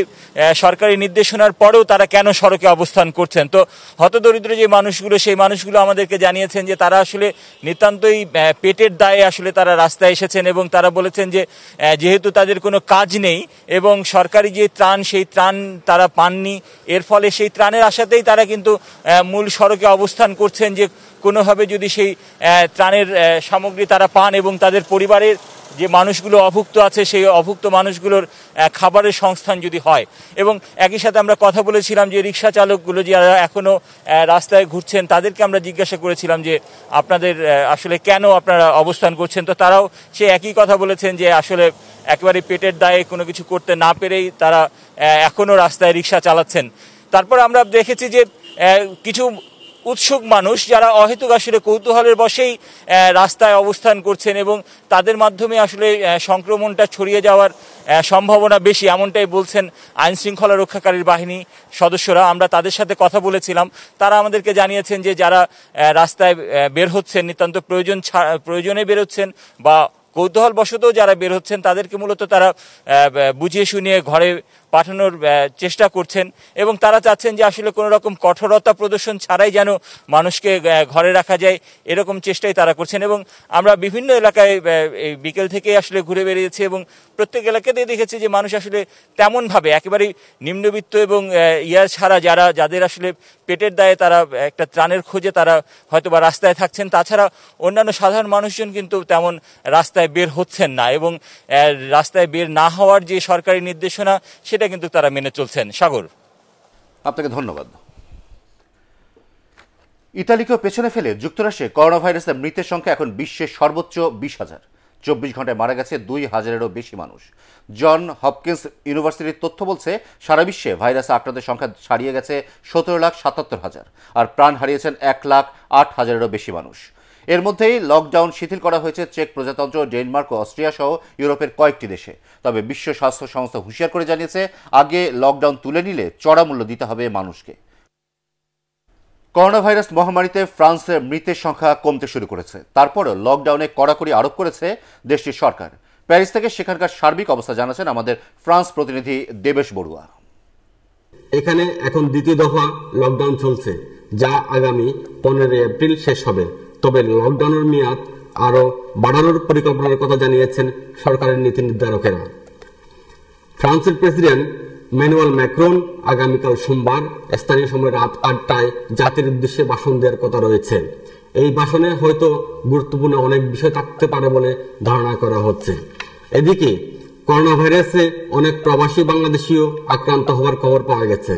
সরকারি নির্দেশনার পরেও তারা কেন সড়কে অবস্থান করছেন? তো হতদরিদ্র যে মানুষগুলো, সেই মানুষগুলো আমাদেরকে জানিয়েছেন যে তারা আসলে নিতান্তই পেটের দায়ে আসলে তারা রাস্তায় এসেছেন এবং তারা বলেছেন যে যেহেতু তাদের কোনো কাজ নেই এবং সরকারি যে ত্রাণ সেই ত্রাণ তারা পাননি। এর ফলে সেই ত্রাণের আশাতেই তারা কিন্তু মূল সড়কে অবস্থান করছেন যে কোনোভাবে যদি সেই ত্রাণের সামগ্রী তারা পান এবং তাদের পরিবারের যে মানুষগুলো অভুক্ত আছে, সেই অভুক্ত মানুষগুলোর খাবারের সংস্থান যদি হয়। এবং একই সাথে আমরা কথা বলেছিলাম যে রিক্সা চালকগুলো যারা এখনও রাস্তায় ঘুরছেন, তাদেরকে আমরা জিজ্ঞাসা করেছিলাম যে আপনাদের আসলে কেন আপনারা অবস্থান করছেন? তো তারাও সে একই কথা বলেছেন যে আসলে একেবারে পেটের দায়ে কোনো কিছু করতে না পেরেই তারা এখনও রাস্তায় রিক্সা চালাচ্ছেন। তারপর আমরা দেখেছি যে কিছু উৎসুক মানুষ যারা অহেতুক আসলে কৌতূহলের বসেই রাস্তায় অবস্থান করছেন এবং তাদের মাধ্যমে আসলে সংক্রমণটা ছড়িয়ে যাওয়ার সম্ভাবনা বেশি, এমনটাই বলছেন আইন শৃঙ্খলা রক্ষাকারীর বাহিনী সদস্যরা। আমরা তাদের সাথে কথা বলেছিলাম। তারা আমাদেরকে জানিয়েছেন যে যারা রাস্তায় বের হচ্ছেন, নিতান্ত প্রয়োজন প্রয়োজনে বেরোচ্ছেন বা কৌতূহল বশত যারা বের হচ্ছেন, তাদেরকে মূলত তারা বুঝিয়ে শুনিয়ে ঘরে পাঠানোর চেষ্টা করছেন এবং তারা চাচ্ছেন যে আসলে কোনো রকম কঠোরতা প্রদর্শন ছাড়াই যেন মানুষকে ঘরে রাখা যায়, এরকম চেষ্টাই তারা করছেন এবং আমরা বিভিন্ন এলাকায় এই বিকেল থেকে আসলে ঘুরে বেরিয়েছি এবং প্রত্যেক এলাকাতেই দেখেছি যে মানুষ আসলে তেমনভাবে একেবারেই নিম্নবিত্ত এবং ইয়া ছাড়া যারা, যাদের আসলে পেটের দায়ে তারা একটা ত্রাণের খোঁজে তারা হয়তো বা রাস্তায় থাকছেন, তাছাড়া অন্যান্য সাধারণ মানুষজন কিন্তু তেমন রাস্তায় বের হচ্ছেন না এবং রাস্তায় বের না হওয়ার যে সরকারি নির্দেশনা, সেটা কিন্তু তারা মেনে চলছেন। সাগর। আপনাকে ধন্যবাদ। ইতালিকেও পেছনে ফেলে যুক্তরাষ্ট্রে করোনা ভাইরাসের মৃতের সংখ্যা এখন বিশ্বের সর্বোচ্চ বিশ হাজার। চব্বিশ ঘন্টায় মারা গেছে দুই হাজারেরও বেশি মানুষ। জন হপকিন্স ইউনিভার্সিটির তথ্য বলছে, সারা বিশ্বে ভাইরাসে আক্রান্তের সংখ্যা ছাড়িয়ে গেছে সতেরো লাখ সাতাত্তর হাজার। আর প্রাণ হারিয়েছেন এক লাখ আট হাজারেরও বেশি মানুষ। এর মধ্যেই লকডাউন শিথিল করা হয়েছে চেক প্রজাতন্ত্র, ডেনমার্ক ও অস্ট্রিয়া সহ ইউরোপের কয়েকটি দেশে। তবে বিশ্ব স্বাস্থ্য সংস্থা হুঁশিয়ার করে জানিয়েছে, আগে লকডাউন তুলে নিলে চড়া মূল্য দিতে হবে মানুষকে। করোনা ভাইরাস মহামারীতে ফ্রান্সের মৃতের সংখ্যা কমতে শুরু করেছে। তারপরও লকডাউনে কড়াকড়ি আরোপ করেছে দেশটির সরকার। প্যারিস থেকে সেখানকার সার্বিক অবস্থা জানাচ্ছেন আমাদের ফ্রান্স প্রতিনিধি দেবেশ বড়ুয়া। এখানে এখন দ্বিতীয় দফা লকডাউন চলছে, যা আগামী পনেরোই এপ্রিল শেষ হবে। তবে লকডাউনের মেয়াদ আরও বাড়ানোর পরিকল্পনার কথা জানিয়েছেন সরকারের নীতি নির্ধারকেরা। ফ্রান্সের প্রেসিডেন্ট ম্যানুয়াল ম্যাক্রন আগামীকাল সোমবার স্থানীয় সময় রাত আটটায় জাতির উদ্দেশ্যে ভাষণ দেওয়ার কথা রয়েছে। এই ভাষণে হয়তো গুরুত্বপূর্ণ অনেক বিষয় থাকতে পারে বলে ধারণা করা হচ্ছে। এদিকে করোনা ভাইরাসে অনেক প্রবাসী বাংলাদেশিও আক্রান্ত হওয়ার খবর পাওয়া গেছে।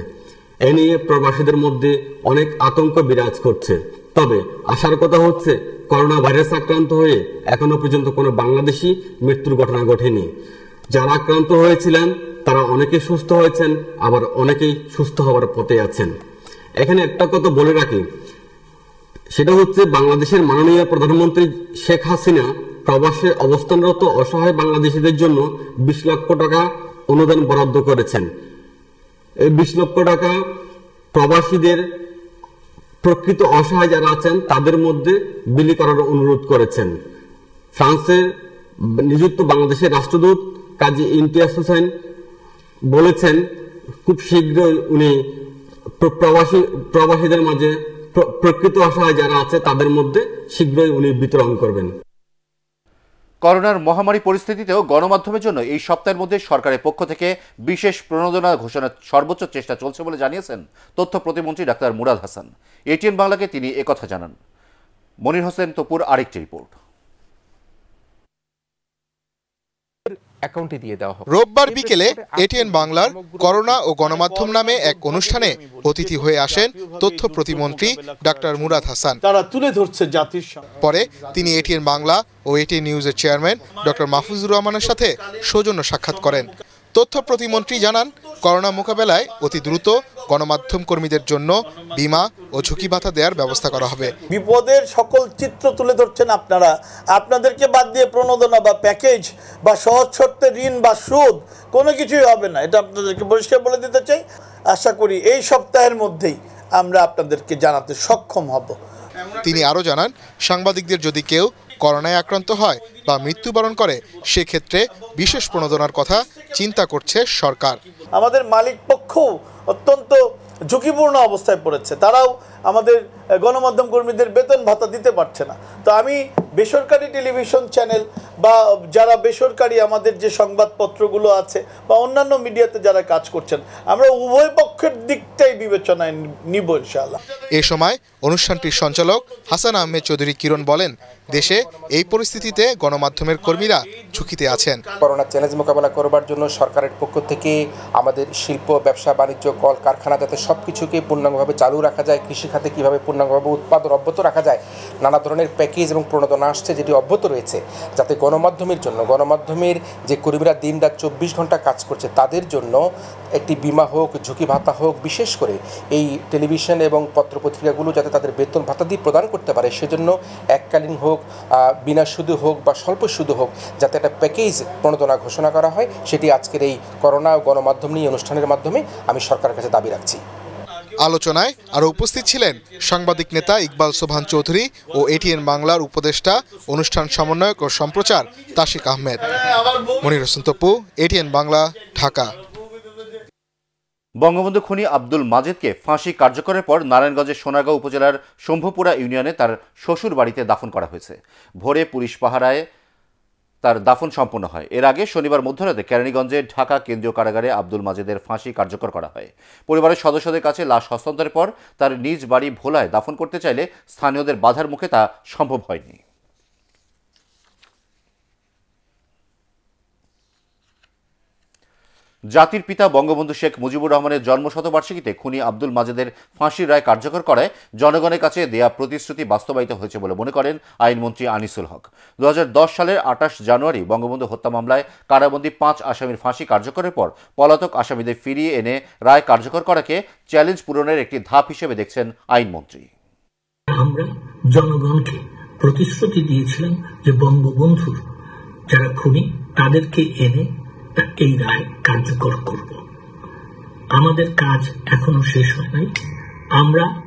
এ নিয়ে প্রবাসীদের মধ্যে অনেক আতঙ্ক বিরাজ করছে। তবে আসার কথা হচ্ছে করোনা ভাইরাস আক্রান্ত হয়ে এখনও পর্যন্ত কোনো বাংলাদেশি মৃত্যুর ঘটনা ঘটেনি। যারা আক্রান্ত হয়েছিলেন, তারা অনেকে সুস্থ হয়েছেন, আবার অনেকেই সুস্থ হওয়ার পথে আছেন। এখানে একটা কথা বলে রাখি, সেটা হচ্ছে বাংলাদেশের মাননীয় প্রধানমন্ত্রী শেখ হাসিনা প্রবাসে অবস্থানরত অসহায় বাংলাদেশিদের জন্য বিশ লক্ষ টাকা অনুদান বরাদ্দ করেছেন। এই বিশ লক্ষ টাকা প্রবাসীদের প্রকৃত অসহায় যারা আছেন, তাদের মধ্যে বিলি করার অনুরোধ করেছেন। ফ্রান্সের নিযুক্ত বাংলাদেশের রাষ্ট্রদূত কাজী ইমতিয়াজ হোসেন বলেছেন, খুব শীঘ্রই উনি প্র- প্রবাসী, প্রবাসীদের মাঝে প্র- প্রকৃত অসহায় যারা আছে, তাদের মধ্যে শীঘ্রই উনি বিতরণ করবেন। করোনার মহামারী পরিস্থিতিতেও গণমাধ্যমের জন্য এই সপ্তাহের মধ্যে সরকারের পক্ষ থেকে বিশেষ প্রণোদনা ঘোষণার সর্বোচ্চ চেষ্টা চলছে বলে জানিয়েছেন তথ্য প্রতিমন্ত্রী ডাক্তার মুরাদ হাসান। এটিএন বাংলাকে তিনি একথা জানান। মনির হোসেন তপুর আরেকটি রিপোর্ট। অ্যাকাউন্টে দিয়ে দেওয়া হবে রোববার বিকেলে এটিএন বাংলার করোনা ও গণমাধ্যম নামে এক অনুষ্ঠানে অতিথি হয়ে আসেন তথ্য প্রতিমন্ত্রী ডাক্তার মুরাদ হাসান। তারা তুলে ধরছে জাতির পরে তিনি এটিএন বাংলা ও এটিএন নিউজের চেয়ারম্যান ডক্টর মাহফুজুর রহমানের সাথে সৌজন্য সাক্ষাৎ করেন। তথ্য প্রতিমন্ত্রী জানান করোনা মোকাবেলায় অতি দ্রুত গণমাধ্যম কর্মীদের জন্য বীমা ও ঝুঁকি ভাতা দেওয়ার ব্যবস্থা করা হবে। বিপদের সকল চিত্র তুলে ধরছেন আপনারা। আপনাদেরকে বাদ দিয়ে প্রণোদনা বা প্যাকেজ বা সহজ শর্তে ঋণ বা সুদ কোনো কিছুই হবে না। এটা আপনাদেরকে পরিষ্কার বলে দিতে চাই। আশা করি এই সপ্তাহের মধ্যেই আমরা আপনাদেরকে জানাতে সক্ষম হব। তিনি আরও জানান সাংবাদিকদের যদি কেউ করোনায় আক্রান্ত হয় বা মৃত্যুবরণ করে, সেক্ষেত্রে বিশেষ প্রণোদনার কথা চিন্তা করছে সরকার। আমাদের মালিক পক্ষ অত্যন্ত ঝুঁকিপূর্ণ অবস্থায় পড়েছে। তারাও আমাদের গণমাধ্যম কর্মীদের বেতন ভাতা দিতে পারছে না। তো আমি বেসরকারি টেলিভিশন চ্যানেল বা যারা বেসরকারি আমাদের যে সংবাদপত্রগুলো আছে বা অন্যান্য মিডিয়াতে যারা কাজ করছেন আমরা উভয় পক্ষের দিকটাই বিবেচনায় নিব ইনশাআল্লাহ। এ সময় অনুষ্ঠানটির সঞ্চালক হাসান আহমেদ চৌধুরী কিরণ বলেন দেশে এই পরিস্থিতিতে গণমাধ্যমের কর্মীরা ঝুঁকিতে আছেন। করোনা চ্যালেঞ্জ মোকাবেলা করবার জন্য সরকারের পক্ষ থেকে আমাদের শিল্প ব্যবসা বাণিজ্য কল কারখানা যাতে সব কিছুকে পূর্ণাঙ্গভাবে চালু রাখা যায় কৃষি খাতে কীভাবে পূর্ণাঙ্গভাবে উৎপাদন অব্যাহত রাখা যায়, নানা ধরনের প্যাকেজ এবং প্রণোদনা আসছে যেটি অব্যাহত রয়েছে, যাতে গণমাধ্যমের জন্য, গণমাধ্যমের যে কর্মীরা দিন রাত চব্বিশ ঘণ্টা কাজ করছে তাদের জন্য একটি বিমা হোক, ঝুঁকি ভাতা হোক, বিশেষ করে এই টেলিভিশন এবং পত্রপত্রিকাগুলো যাতে তাদের বেতন ভাতা দিয়ে প্রদান করতে পারে, সেজন্য এককালীন হোক বিনা সুদে হোক বা স্বল্প সুদে হোক, যাতে একটা প্যাকেজ প্রণোদনা ঘোষণা করা হয়, সেটি আজকের এই করোনা ও গণমাধ্যম নিয়ে অনুষ্ঠানের মাধ্যমে আমি সরকারের কাছে দাবি রাখছি। আলোচনায় আরও উপস্থিত ছিলেন সাংবাদিক নেতা ইকবাল সোভান চৌধুরী ও এটিএন বাংলার উপদেষ্টা, অনুষ্ঠান সমন্বয়ক ও সম্প্রচার তাশিক আহমেদ। মনির হোসেন তপু, এটিএন বাংলা, ঢাকা। বঙ্গবন্ধু খুনি আব্দুল মাজেদকে ফাঁসি কার্যকরের পর নারায়ণগঞ্জের সোনারগাঁও উপজেলার শম্ভুপুরা ইউনিয়নে তার শ্বশুর বাড়িতে দাফন করা হয়েছে। ভোরে পুলিশ পাহারায় তার দাফন সম্পন্ন হয়। এর আগে শনিবার মধ্যরাতে কেরানীগঞ্জের ঢাকা কেন্দ্রীয় কারাগারে আব্দুল মাজেদের ফাঁসি কার্যকর করা হয়। পরিবারের সদস্যদের কাছে লাশ হস্তান্তরের পর তার নিজ বাড়ি ভোলায় দাফন করতে চাইলে স্থানীয়দের বাধার মুখে তা সম্ভব হয়নি। জাতির পিতা বঙ্গবন্ধু শেখ মুজিবুর রহমানের জন্মশতবার্ষিকীতে খুনি আব্দুল মাজেদের ফাঁসির রায় কার্যকর করায় জনগণের কাছে দেয়া প্রতিশ্রুতি বাস্তবায়িত হয়েছে বলে মনে করেন আইনমন্ত্রী আনিসুল হক। দুই হাজার দশ সালের আঠাশ জানুয়ারি বঙ্গবন্ধু হত্যা মামলায় কারাবন্দী পাঁচ আসামির ফাঁসি কার্যকরের পর পলাতক আসামিদের ফিরিয়ে এনে রায় কার্যকর করাকে চ্যালেঞ্জ পূরণের একটি ধাপ হিসেবে দেখছেন আইনমন্ত্রী। আমরা জনগণকে প্রতিশ্রুতি দিয়েছিলাম যে বঙ্গবন্ধুর যারা খুনি তাদেরকে এনে এই রায় কার্যকর করব। আমাদের কাজ এখনও শেষ হয় নাই। আমরা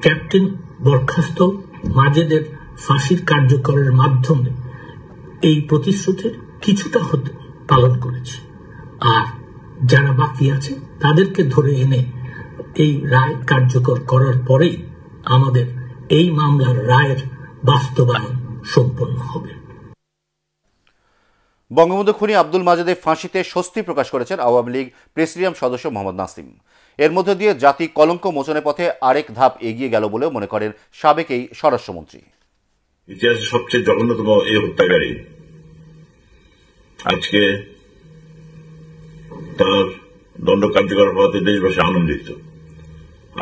ক্যাপ্টেন বরখাস্ত মাজেদের ফাঁসির কার্যকরের মাধ্যমে এই প্রতিশ্রুতির কিছুটা হতে পালন করেছি। আর যারা বাকি আছে, তাদেরকে ধরে এনে এই রায় কার্যকর করার পরেই আমাদের এই মামলার রায়ের বাস্তবায়ন সম্পন্ন হবে। বঙ্গবন্ধু খুনি আব্দুল মাজেদের ফাঁসিতে স্বস্তি প্রকাশ করেছেন আওয়ামী লীগ প্রেসিডিয়াম সদস্য মোহাম্মদ নাসিম। এর মধ্য দিয়ে জাতি কলঙ্ক মোচনের পথে আরেক ধাপ এগিয়ে গেল বলেও মনে করেন সাবেক এই স্বরাষ্ট্রমন্ত্রী। ইতিহাসের সবচেয়ে জঘন্যতম এই হত্যাকারী আজকে তার দণ্ড কার্যকর হওয়াতে দেশবাসী আনন্দিত।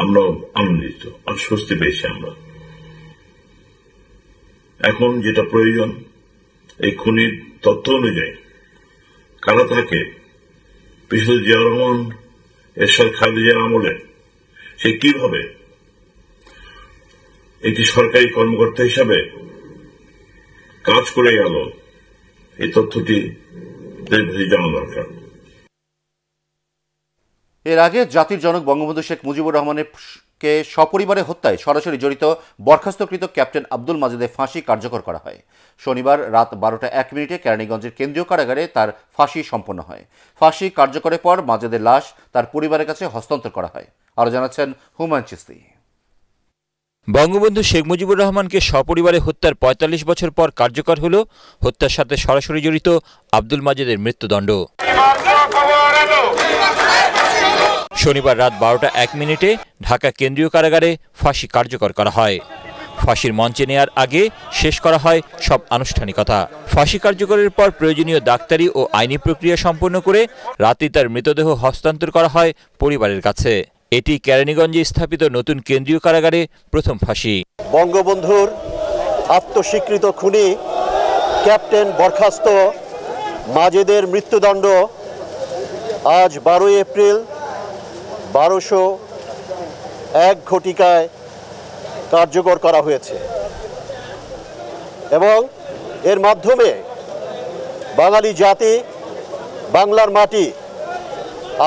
আমরাও আনন্দিত স্বস্তি পেয়েছি আমরা। এখন যেটা প্রয়োজন এই খুনির তথ্য অনুযায়ী, কারা থাকে বিশেষ জিয়া রহমান, এরশাদ খালেদিয়ার আমলে, সে কীভাবে একটি সরকারি কর্মকর্তা হিসাবে কাজ করে গেল, এই তথ্যটি জানা দরকার। এর আগে জাতির জনক বঙ্গবন্ধু শেখ মুজিবুর রহমানের কে সপরিবারে হত্যায় সরাসরি জড়িত বরখাস্তকৃত ক্যাপ্টেন আব্দুল মাজেদের ফাঁসি কার্যকর করা হয়। শনিবার রাত বারোটা এক মিনিটে কেরানীগঞ্জের কেন্দ্রীয় কারাগারে তার ফাঁসি সম্পন্ন হয়। ফাঁসি কার্যকরের পর মাজেদের লাশ তার পরিবারের কাছে হস্তান্তর করা হয়। আরও জানাচ্ছেন হুমায়ুন চিস্তি। বঙ্গবন্ধু শেখ মুজিবুর রহমানকে সপরিবারে হত্যার ৪৫ বছর পর কার্যকর হল, হত্যার সাথে সরাসরি জড়িত আব্দুল মাজেদের মৃত্যুদণ্ড। শনিবার রাত বারোটা এক মিনিটে ঢাকা কেন্দ্রীয় কারাগারে ফাঁসি কার্যকর করা হয়। ফাঁসির মঞ্চে নেয়ার আগে শেষ করা হয় সব আনুষ্ঠানিকতা। ফাঁসি কার্যকরের পর প্রয়োজনীয় ডাক্তারি ও আইনি প্রক্রিয়া সম্পন্ন করে রাতে তার মৃতদেহ হস্তান্তর করা হয় পরিবারের কাছে। এটি কেরানীগঞ্জে স্থাপিত নতুন কেন্দ্রীয় কারাগারে প্রথম ফাঁসি। বঙ্গবন্ধুর আত্মস্বীকৃত খুনি, ক্যাপ্টেন বরখাস্ত মাজেদের মৃত্যুদণ্ড আজ বারোই এপ্রিল বারোশো এক ঘটিকায় কার্যকর করা হয়েছে। এবং এর মাধ্যমে বাঙালি জাতি বাংলার মাটি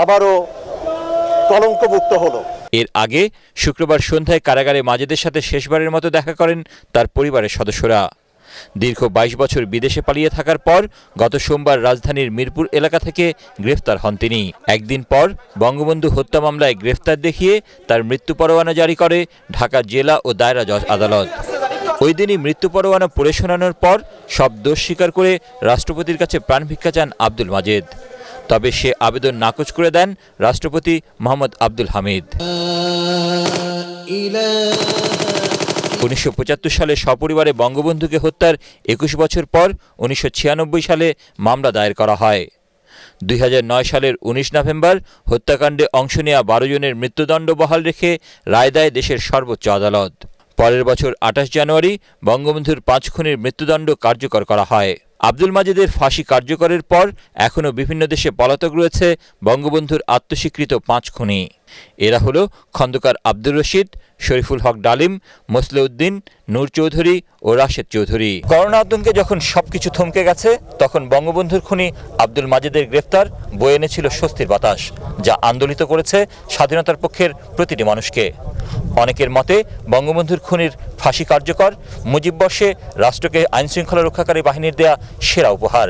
আবারও কলঙ্কমুক্ত হলো। এর আগে শুক্রবার সন্ধ্যায় কারাগারে মাজেদের সাথে শেষবারের মতো দেখা করেন তার পরিবারের সদস্যরা। দীর্ঘ বাইশ বছর বিদেশে পালিয়ে থাকার পর গত সোমবার রাজধানীর মিরপুর এলাকা থেকে গ্রেফতার হন তিনি। একদিন পর বঙ্গবন্ধু হত্যা মামলায় গ্রেফতার দেখিয়ে তার মৃত্যু পরোয়ানা জারি করে ঢাকা জেলা ও দায়রা জজ আদালত। ওই দিনই মৃত্যু পরোয়ানা পড়ে শোনানোর পর সব দোষ স্বীকার করে রাষ্ট্রপতির কাছে প্রাণ ভিক্ষা চান আব্দুল মাজেদ। তবে সে আবেদন নাকচ করে দেন রাষ্ট্রপতি মোহাম্মদ আব্দুল হামিদ। উনিশশো পঁচাত্তর সালে সপরিবারে বঙ্গবন্ধুকে হত্যার একুশ বছর পর উনিশশো ছিয়ানব্বই সালে মামলা দায়ের করা হয়। দুই হাজার নয় সালের ১৯ নভেম্বর হত্যাকাণ্ডে অংশ নেওয়া বারো জনের মৃত্যুদণ্ড বহাল রেখে রায় দেয় দেশের সর্বোচ্চ আদালত। পরের বছর আঠাশ জানুয়ারি বঙ্গবন্ধুর পাঁচ খুনের মৃত্যুদণ্ড কার্যকর করা হয়। আব্দুল মাজেদের ফাঁসি কার্যকরের পর এখনও বিভিন্ন দেশে পলাতক রয়েছে বঙ্গবন্ধুর আত্মস্বীকৃত পাঁচ খুনি। এরা হল খন্দকার আব্দুর রশিদ শরীফুল হক ডালিম, মোসলেউদ্দিন, নূর চৌধুরী ও রাশেদ চৌধুরী। করোনা আতঙ্কে যখন সবকিছু থমকে গেছে, তখন বঙ্গবন্ধুর খুনি আব্দুল মাজেদের গ্রেফতার বয়ে এনেছিল স্বস্তির বাতাস, যা আন্দোলিত করেছে স্বাধীনতার পক্ষের প্রতিটি মানুষকে। অনেকের মতে, বঙ্গবন্ধুর খুনির ফাঁসি কার্যকর, মুজিব বর্ষে রাষ্ট্রকে আইনশৃঙ্খলা রক্ষাকারী বাহিনীর দেয়া সেরা উপহার।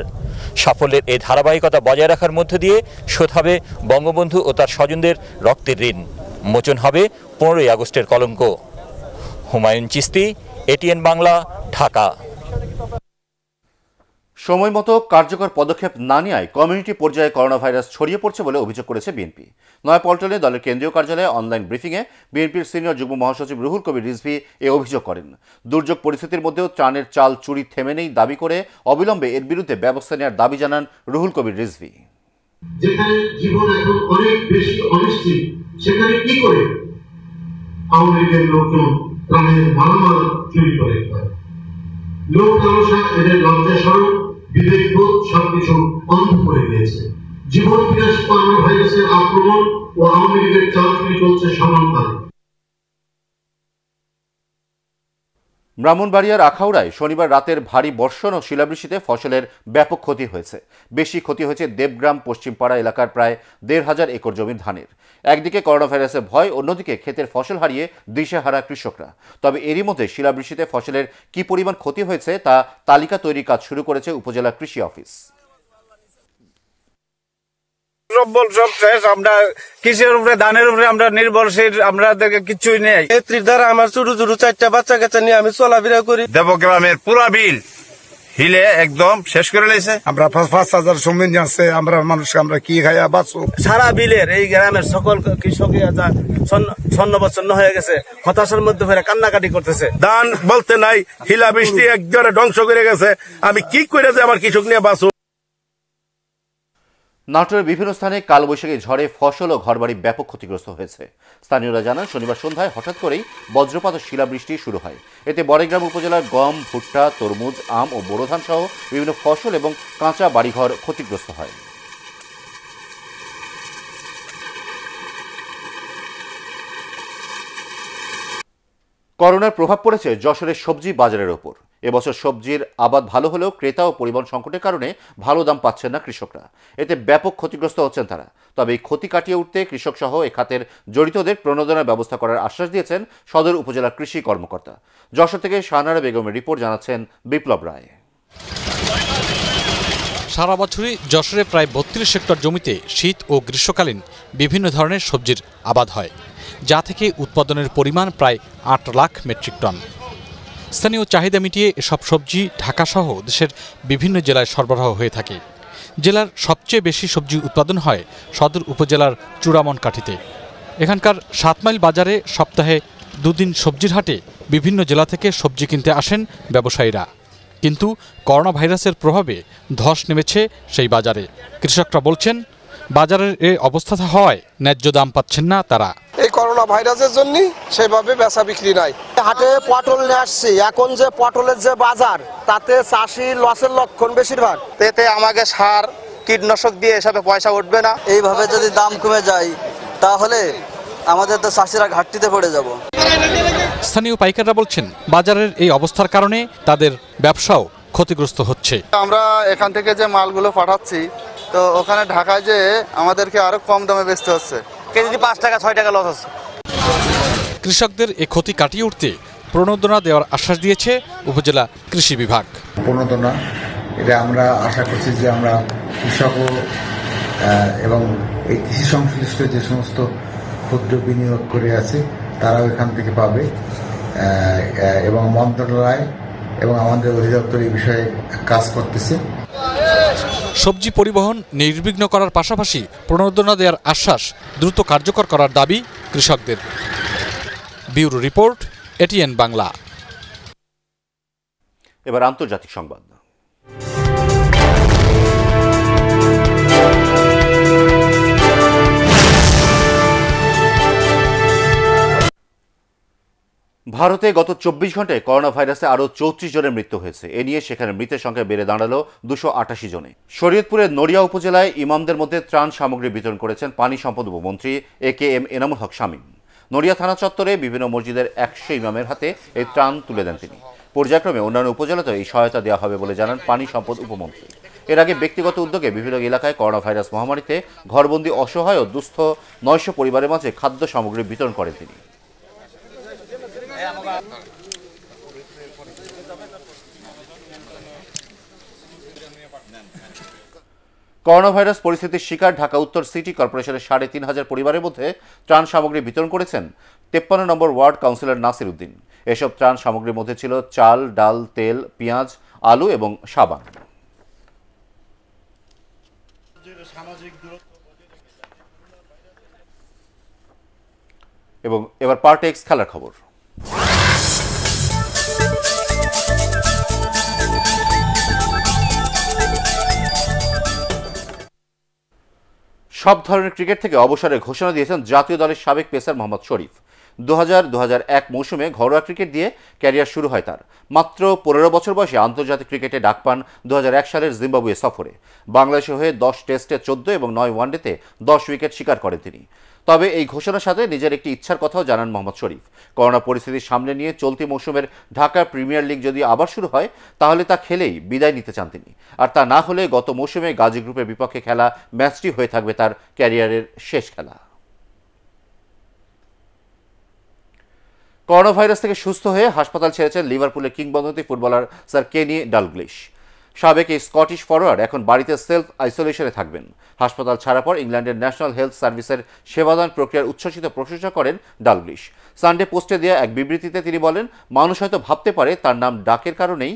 সাফল্যের এই ধারাবাহিকতা বজায় রাখার মধ্য দিয়ে শোধ হবে বঙ্গবন্ধু ও তার স্বজনদের রক্তের ঋণ। মোচন হবে পনেরোই আগস্টের কলঙ্ক। হুমায়ুন চিস্তি এটিএন বাংলা ঢাকা। সময় মতো কার্যকর পদক্ষেপ না নেওয়ায় কমিউনিটি পর্যায়ে করোনা ভাইরাস ছড়িয়ে পড়ছে বলে অভিযোগ করেছে বিএনপি। নয়াপল্টনে দলের কেন্দ্রীয় কার্যালয়ে অনলাইন ব্রিফিংয়ে বিএনপির সিনিয়র যুগ্ম মহাসচিব রুহুল কবির রিজভি এ অভিযোগ করেন। দুর্যোগ পরিস্থিতির মধ্যেও ত্রাণের চাল চুরি থেমে নেই দাবি করে অবিলম্বে এর বিরুদ্ধে ব্যবস্থা নেওয়ার দাবি জানান রুহুল কবির রিজভি। যেখানে জীবন এখন অনেক বেশি অনিশ্চিত। সেখানে কি করে? আওয়ামী লীগের লোকজন প্রাণের মালামাল চুরি করে লোক লালসা এদের লজ্জা স্বরূপ বিবেকবোধ সবকিছু অন্ধ করে দিয়েছে। জীবন বিনাশ করোনা ভাইরাসের আক্রমণ ও আওয়ামী লীগের চাকরি চলছে সমানতালে ব্রাহ্মণবাড়িয়ার আখাউড়ায় শনিবার রাতের ভারী বর্ষণ ও শিলাবৃষ্টিতে ফসলের ব্যাপক ক্ষতি হয়েছে। বেশি ক্ষতি হয়েছে দেবগ্রাম, পশ্চিমপাড়া এলাকার প্রায় দেড় হাজার একর জমির ধানের। একদিকে করোনা ভাইরাসের ভয় অন্যদিকে ক্ষেতের ফসল হারিয়ে দিশেহারা কৃষকরা। তবে এরই মধ্যে শিলাবৃষ্টিতে ফসলের কি পরিমাণ ক্ষতি হয়েছে তা তালিকা তৈরির কাজ শুরু করেছে উপজেলা কৃষি অফিস। দ্রব্য সব শেষ আমরা কৃষির উপরে ধানের উপরে আমরা নির্ভরশীল আমরা কিছুই নেই। নেত্রীর দ্বারা আমার ছোট ছোট চারটা বাচ্চা কাচ্চা নিয়ে আমি চলাফেরা করি। দেবগ্রামের পুরা বিল হিলে একদম শেষ করে লেছে আমরা পাঁচ পাঁচ হাজার জমিন আছে আমরা মানুষকে আমরা কি খাইয়া বাঁচো সারা বিলের এই গ্রামের সকল কৃষক ছন্ন বচ্ছন্ন হয়ে গেছে হতাশার মধ্যে ফেরে কান্নাকাটি করতেছে। ধান বলতে নাই হিলা বৃষ্টি একজনে ধ্বংস করে গেছে। আমি কি করে যে আমার কৃষক নিয়ে বাঁচো নাটোরের বিভিন্ন স্থানে কালবৈশাখী ঝড়ে ফসল ও ঘরবাড়ি ব্যাপক ক্ষতিগ্রস্ত হয়েছে। স্থানীয়রা জানান, শনিবার সন্ধ্যায় হঠাৎ করেই বজ্রপাত ও শিলাবৃষ্টি শুরু হয়। এতে বড়গ্রাম উপজেলার গম, ভুট্টা, তরমুজ, আম ও বোরো ধান সহ বিভিন্ন ফসল এবং কাঁচা বাড়িঘর ক্ষতিগ্রস্ত হয়। করোনার প্রভাব পড়েছে যশোরের সবজি বাজারের ওপর। এবছর সবজির আবাদ ভালো হলেও ক্রেতা ও পরিবহন সংকটের কারণে ভালো দাম পাচ্ছেন না কৃষকরা। এতে ব্যাপক ক্ষতিগ্রস্ত হচ্ছেন তারা। তবে এই ক্ষতি কাটিয়ে উঠতে কৃষক সহ এ খাতের জড়িতদের প্রণোদনার ব্যবস্থা করার আশ্বাস দিয়েছেন সদর উপজেলা কৃষি কর্মকর্তা। যশোর থেকে শাহনারা বেগমের রিপোর্ট জানাচ্ছেন বিপ্লব রায়। সারা বছরই যশোরে প্রায় বত্রিশ হেক্টর জমিতে শীত ও গ্রীষ্মকালীন বিভিন্ন ধরনের সবজির আবাদ হয়, যা থেকে উৎপাদনের পরিমাণ প্রায় আট লাখ মেট্রিক টন। স্থানীয় চাহিদা মিটিয়ে এসব সবজি ঢাকাসহ দেশের বিভিন্ন জেলায় সরবরাহ হয়ে থাকে। জেলার সবচেয়ে বেশি সবজি উৎপাদন হয় সদর উপজেলার চূড়ামন কাঠিতে এখানকার সাত মাইল বাজারে সপ্তাহে দুদিন সবজির হাটে বিভিন্ন জেলা থেকে সবজি কিনতে আসেন ব্যবসায়ীরা। কিন্তু করোনা ভাইরাসের প্রভাবে ধস নেমেছে সেই বাজারে। কৃষকরা বলছেন, বাজারের এ অবস্থা হওয়ায় ন্যায্য দাম পাচ্ছেন না তারা। এই করোনা ভাইরাসের জন্য সেভাবে বেচা বিক্রি নাই। হাটে পটল নিয়ে আসছি। এখন যে পটলের যে বাজার তাতে চাষি লসের লক্ষণ বেশিরভাগ। এতে আমাকে সার কীটনাশক দিয়ে এসবে পয়সা উঠবে না। এইভাবে যদি দাম কমে যায় তাহলে আমাদের তো চাষিরা ঘাটতিতে পড়ে যাব। স্থানীয় পাইকাররা বলছেন বাজারের এই অবস্থার কারণে তাদের ব্যবসাও ক্ষতিগ্রস্ত হচ্ছে। আমরা এখান থেকে যে মালগুলো পাঠাচ্ছি তো ওখানে ঢাকায় যে আমাদেরকে আরও কম দামে বেচতে হচ্ছে। কেজি পাঁচ টাকা ছয় টাকা লস হচ্ছে কৃষকদের এ ক্ষতি কাটিয়ে উঠতে প্রণোদনা দেওয়ার আশ্বাস দিয়েছে উপজেলা কৃষি বিভাগ। প্রণোদনা এটা আমরা আশা করছি যে আমরা কৃষক এবং এই কৃষি সংশ্লিষ্ট যে সমস্ত ক্ষুদ্র বিনিয়োগ করে আছে তারাও এখান থেকে পাবে। এবং মন্ত্রণালয় এবং আমাদের অধিদপ্তর এই বিষয়ে কাজ করতেছে। সবজি পরিবহন নির্বিঘ্ন করার পাশাপাশি প্রণোদনা দেওয়ার আশ্বাস দ্রুত কার্যকর করার দাবি কৃষকদের। Bureau report, ATN Bangla. এবার আন্তর্জাতিক সংবাদ। ভারতে গত চব্বিশ ঘন্টায় করোনা ভাইরাসে আরও চৌত্রিশ জনের মৃত্যু হয়েছে। এ নিয়ে সেখানে মৃতের সংখ্যা বেড়ে দাঁড়াল দুশো আটাশি জনে। শরীয়তপুরের নড়িয়া উপজেলায় ইমামদের মধ্যে ত্রাণ সামগ্রী বিতরণ করেছেন পানি সম্পদ উপমন্ত্রী A K M Enamul Haque Shamim. Naria থানা চত্বরে বিভিন্ন মসজিদের একশো ইমামের হাতে এই ত্রাণ তুলে দেন তিনি। পর্যায়ক্রমে অন্যান্য উপজেলাতেও এই সহায়তা দেওয়া হবে বলে জানান পানি সম্পদ উপমন্ত্রী। এর আগে ব্যক্তিগত উদ্যোগে বিভিন্ন এলাকায় করোনা ভাইরাস মহামারীতে ঘরবন্দি অসহায় ও দুস্থ নয়শো পরিবারের মাঝে খাদ্য সামগ্রী বিতরণ করেন তিনি। করোনা ভাইরাস পরিস্থিতির শিকার ঢাকা উত্তর সিটি কর্পোরেশনের সাড়ে তিন হাজার পরিবারের মধ্যে ত্রাণ সামগ্রী বিতরণ করেছেন তেপ্পান্ন নম্বর ওয়ার্ড কাউন্সিলর নাসির উদ্দিন। এসব ত্রাণ সামগ্রীর মধ্যে ছিল চাল, ডাল, তেল, পেঁয়াজ, আলু এবং সাবান। এবং এবার পার্টেক্স খেলার খবর। সব ধরনের ক্রিকেট থেকে অবসরের ঘোষণা দিয়েছেন জাতীয় দলের সাবেক পেসার মোহাম্মদ শরীফ। দু মৌসুমে ঘরোয়া ক্রিকেট দিয়ে ক্যারিয়ার শুরু হয় তার। মাত্র পনেরো বছর বয়সে আন্তর্জাতিক ক্রিকেটে ডাক পান দু হাজার এক সালের জিম্বাবুয়ে সফরে। বাংলাদেশে হয়ে দশ টেস্টে চোদ্দ এবং নয় ওয়ানডেতে দশ উইকেট শিকার করেন তিনি। তবে এই ঘোষণার সাথে নিজের একটি ইচ্ছার কথাও জানান মোহাম্মদ শরীফ। করোনা পরিস্থিতির সামনে নিয়ে চলতি মৌসুমের ঢাকা প্রিমিয়ার লিগ যদি আবার শুরু হয়, তাহলে তা খেলেই বিদায় নিতে চান তিনি। আর তা না হলে গত মৌসুমে গাজী গ্রুপের বিপক্ষে খেলা ম্যাচটি হয়ে থাকবে তার ক্যারিয়ারের শেষ খেলা। করোনা ভাইরাস থেকে সুস্থ হয়ে হাসপাতাল ছেড়েছেন লিভারপুলের কিংবদন্তি ফুটবলার স্যার কেনি ডালগ্লিশ। সাবেক এই স্কটিশ ফরোয়ার্ড এখন বাড়িতে সেলফ আইসোলেশনে থাকবেন। হাসপাতাল ছাড়া পর ইংল্যান্ডের ন্যাশনাল হেলথ সার্ভিসের সেবাদান প্রক্রিয়ার উচ্ছ্বসিত প্রশংসা করেন ডালগ্লিশ। সানডে পোস্টে দেওয়া এক বিবৃতিতে তিনি বলেন, মানুষ হয়তো ভাবতে পারে তার নাম ডাকের কারণেই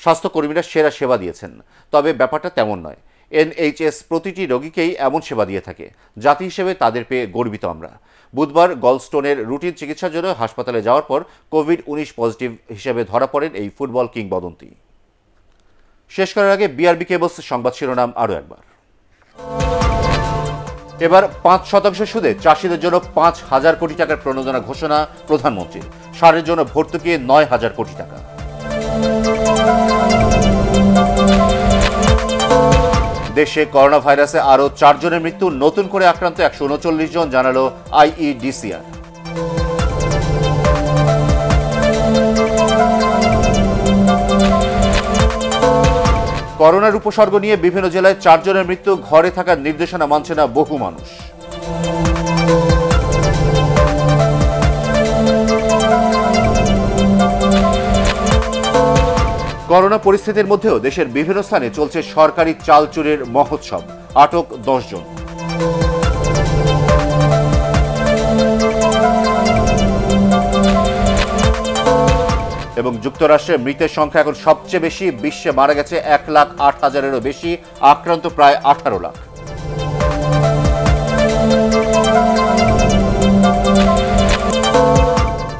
স্বাস্থ্যকর্মীরা সেরা সেবা দিয়েছেন। তবে ব্যাপারটা তেমন নয়। এনএইচএস প্রতিটি রোগীকেই এমন সেবা দিয়ে থাকে। জাতি হিসেবে তাদের পেয়ে গর্বিত আমরা। বুধবার গলস্টোনের রুটিন চিকিৎসার জন্য হাসপাতালে যাওয়ার পর কোভিড উনিশ পজিটিভ হিসেবে ধরা পড়েন এই ফুটবল কিংবদন্তি। শেষ করার আগে বিআরবি কেবলস সংবাদ শিরোনাম আরও একবার। এবার পাঁচ শতাংশ সুদে চাষিদের জন্য পাঁচ হাজার কোটি টাকার প্রণোদনা ঘোষণা প্রধানমন্ত্রীর। সারের জন্য ভর্তুকি নয় হাজার কোটি টাকা। দেশে করোনা ভাইরাসে আরও চারজনের মৃত্যু, নতুন করে আক্রান্ত একশো উনচল্লিশ জন, জানালো আইইডিসিআর। করোনার উপসর্গ নিয়ে বিভিন্ন জেলায় চারজনের মৃত্যু, ঘরে থাকার নির্দেশনা মানছে না বহু মানুষ। করোনা পরিস্থিতির মধ্যেও দেশের বিভিন্ন স্থানে চলছে সরকারি চাল চুরির মহোৎসব। আটক দশ জন। এবং যুক্তরাষ্ট্রে মৃতের সংখ্যা এখন সবচেয়ে বেশি। বিশ্বে মারা গেছে এক লাখ আট হাজারেরও বেশি। আক্রান্ত প্রায় আঠারো লাখ।